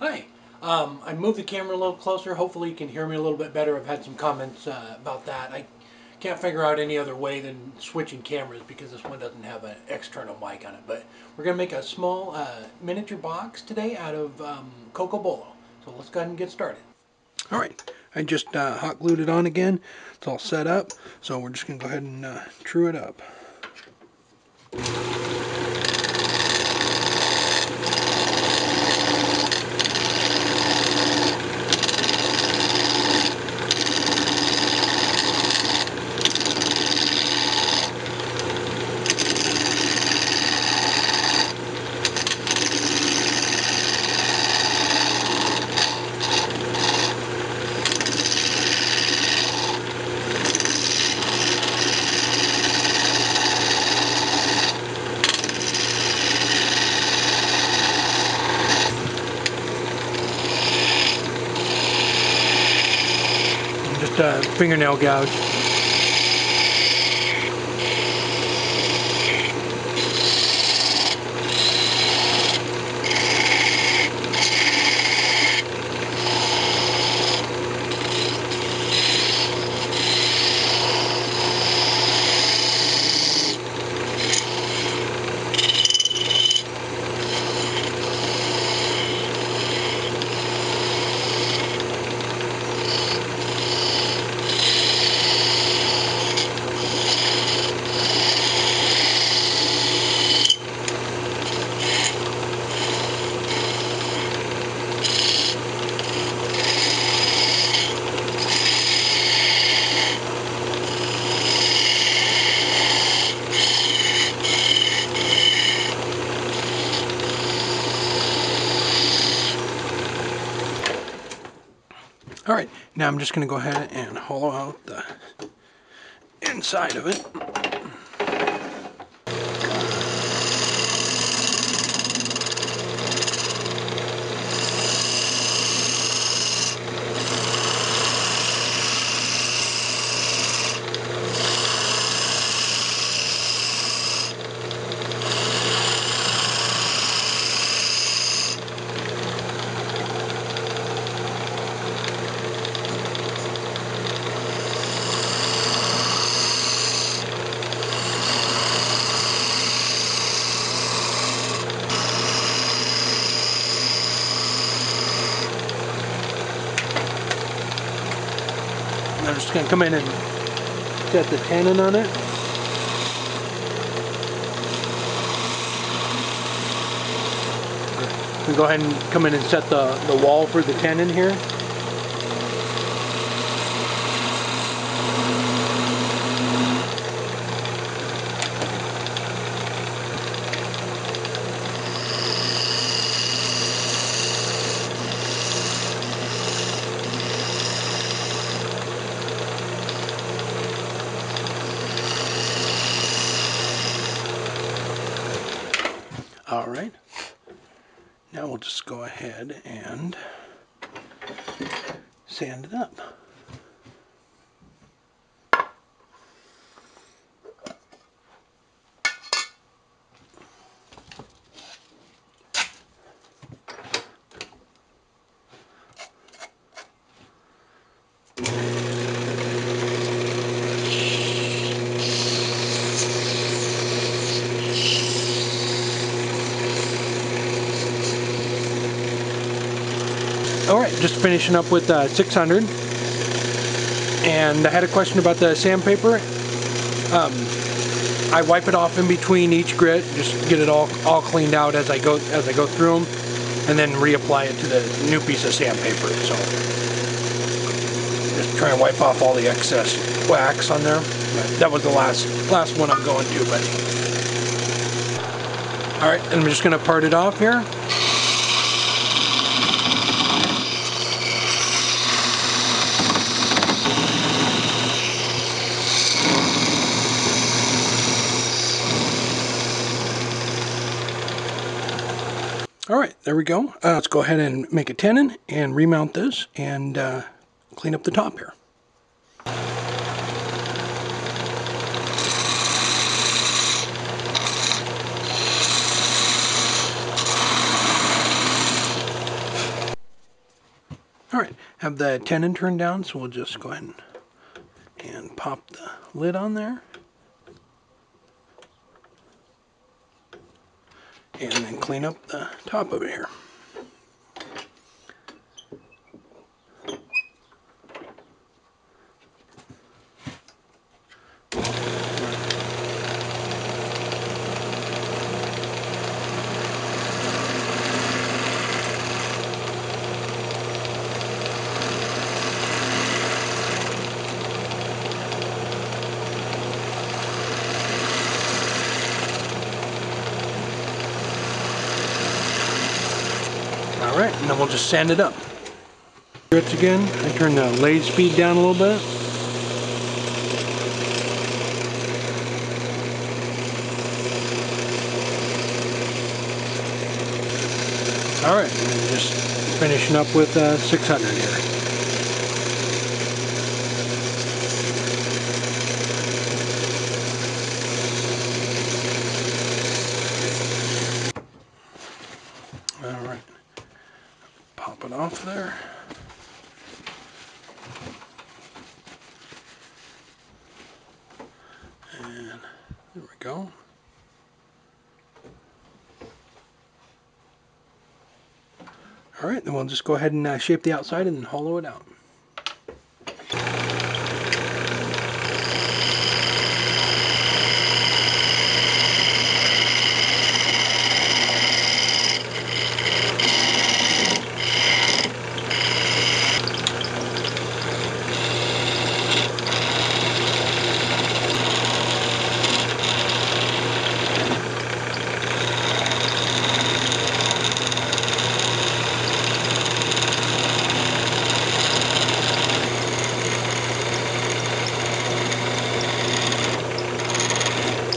Hi. Um, I moved the camera a little closer. Hopefully you can hear me a little bit better. I've had some comments uh, about that. I can't figure out any other way than switching cameras because this one doesn't have an external mic on it. But we're going to make a small uh, miniature box today out of um, Cocobolo. So let's go ahead and get started. All right. I just uh, hot glued it on again. It's all set up. So we're just going to go ahead and uh, true it up. Just a fingernail gouge. All right, now I'm just going to go ahead and hollow out the inside of it. I'm just going to come in and set the tenon on it. Go ahead and come in and set the, the wall for the tenon here. All right. Now we'll just go ahead and it up. Just finishing up with uh, 600. And I had a question about the sandpaper. Um, I wipe it off in between each grit, just get it all all cleaned out as I go as I go through them, and then reapply it to the new piece of sandpaper. So just try and wipe off all the excess wax on there. That was the last last one I'm going to, but all right, and I'm just gonna part it off here. All right, there we go. Uh, let's go ahead and make a tenon and remount this and uh, clean up the top here. All right, have the tenon turned down, so we'll just go ahead and, and pop the lid on there. And then clean up the top of it here. All right, and then we'll just sand it up. Grits again, I turn the lathe speed down a little bit. All right, just finishing up with uh, 600 here. All right, there. And there we go. All right, then we'll just go ahead and uh, shape the outside and hollow it out.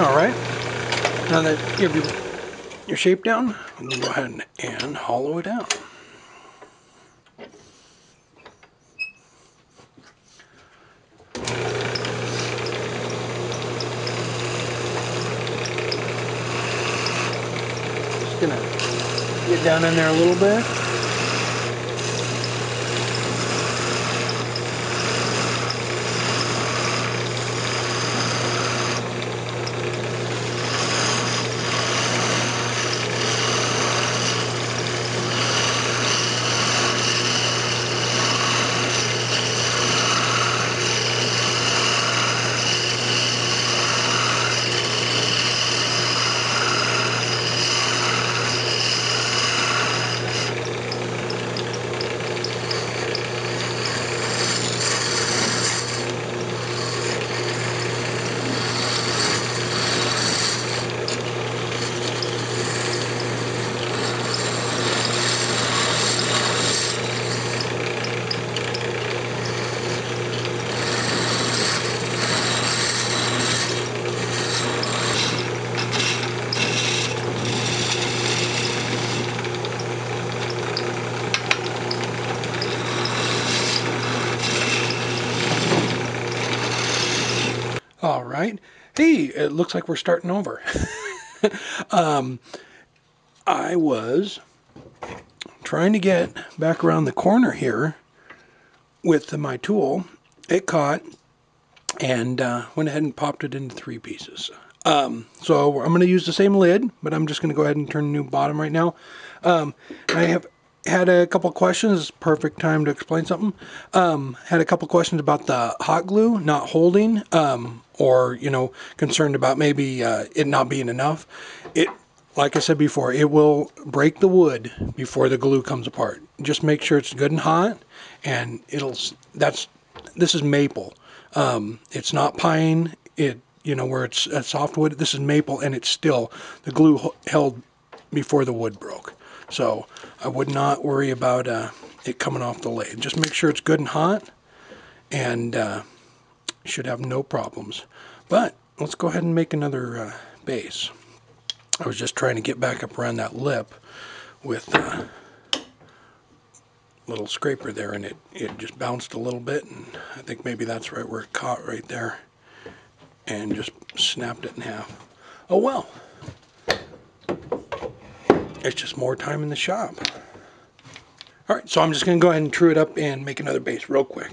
All right, now that you have your, your shape down, we'll go ahead and, and hollow it out. Just gonna get down in there a little bit. All right. Hey, it looks like we're starting over. um, I was trying to get back around the corner here with my tool. It caught and uh, went ahead and popped it into three pieces. Um, so I'm going to use the same lid, but I'm just going to go ahead and turn a new bottom right now. Um, I have had a couple questions. Perfect time to explain something. Um, had a couple questions about the hot glue not holding, um, or you know, concerned about maybe uh, it not being enough. It, like I said before, it will break the wood before the glue comes apart. Just make sure it's good and hot, and it'll. That's this is maple. Um, it's not pine. It you know where it's a softwood. This is maple, and it's still the glue held before the wood broke. So I would not worry about uh, it coming off the lathe. Just make sure it's good and hot, and uh, should have no problems. But let's go ahead and make another uh, base. I was just trying to get back up around that lip with a little scraper there, and it, it just bounced a little bit, and I think maybe that's right where it caught right there, and just snapped it in half. Oh well. It's just more time in the shop. All right, so I'm just going to go ahead and true it up and make another base real quick.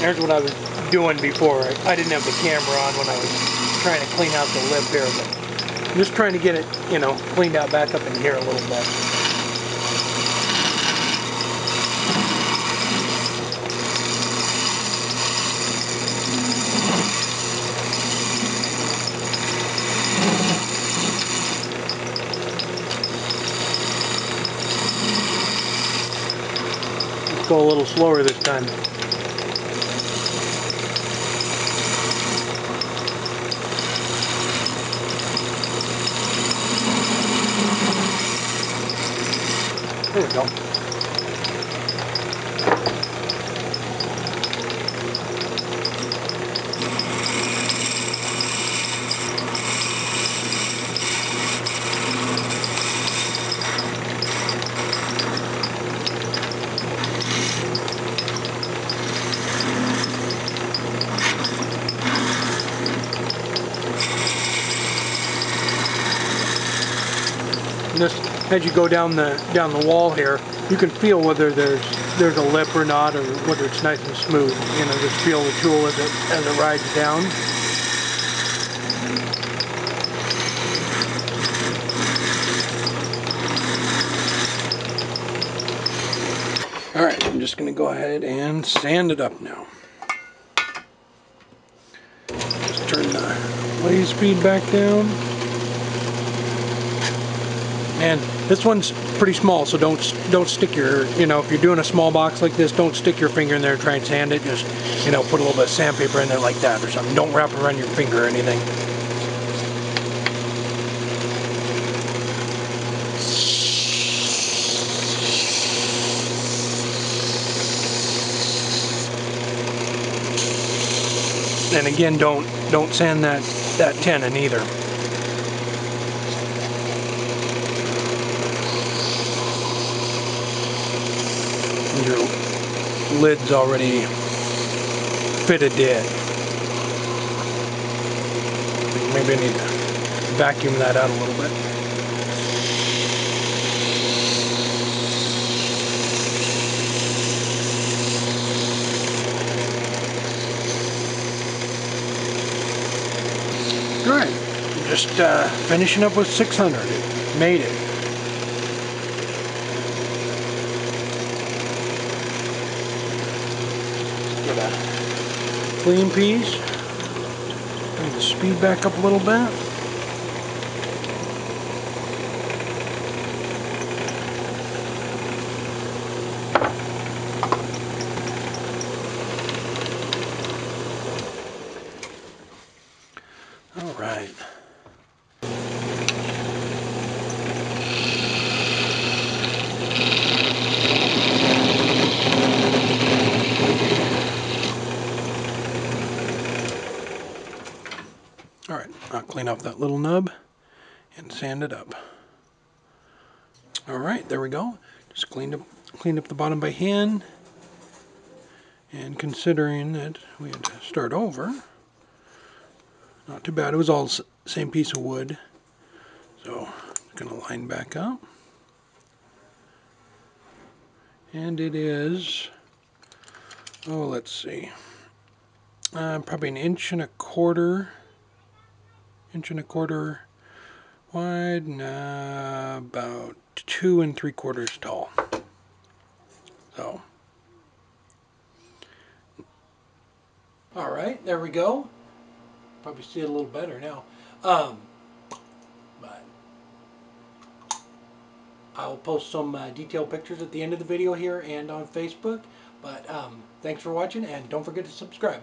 There's what I was doing before. I didn't have the camera on when I was trying to clean out the lip here, but I'm just trying to get it, you know, cleaned out back up in here a little bit. Go a little slower this time. There we go. Just as you go down the down the wall here, you can feel whether there's there's a lip or not, or whether it's nice and smooth. You know, just feel the tool as it as it rides down. All right, I'm just going to go ahead and sand it up now. Just turn the lathe speed back down. And this one's pretty small, so don't don't stick your, you know, if you're doing a small box like this, don't stick your finger in there and try and sand it. Just, you know, put a little bit of sandpaper in there like that or something. Don't wrap it around your finger or anything. And again, don't don't sand that that tenon either. Lid's already fitted in. Maybe I need to vacuum that out a little bit. Alright, just uh, finishing up with 600. It made it. Get a clean piece. Bring the speed back up a little bit. All right. All right, I'll clean off that little nub and sand it up. All right, there we go. Just cleaned up, cleaned up the bottom by hand. And considering that we had to start over, not too bad. It was all same piece of wood. So, gonna line back up. And it is, oh, let's see, uh, probably an inch and a quarter inch and a quarter wide and uh, about two and three quarters tall. So. All right, there we go. Probably see it a little better now. Um, but I'll post some uh, detailed pictures at the end of the video here and on Facebook. But um, thanks for watching and don't forget to subscribe.